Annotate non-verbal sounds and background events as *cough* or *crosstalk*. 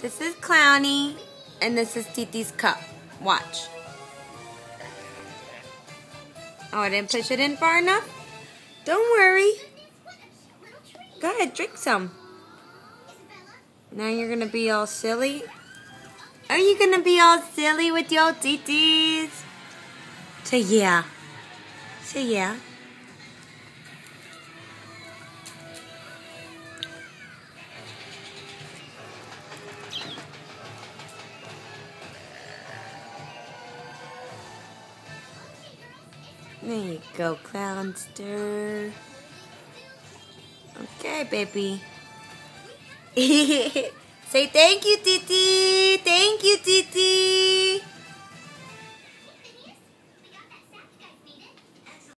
This is Clowny, and this is Titi's cup. Watch. Oh, I didn't push it in far enough? Don't worry. Go ahead, drink some. Now you're gonna be all silly? Are you gonna be all silly with your titis? Say yeah. Say yeah. There you go, Clownster. Okay, baby. *laughs* Say thank you, Titi. Thank.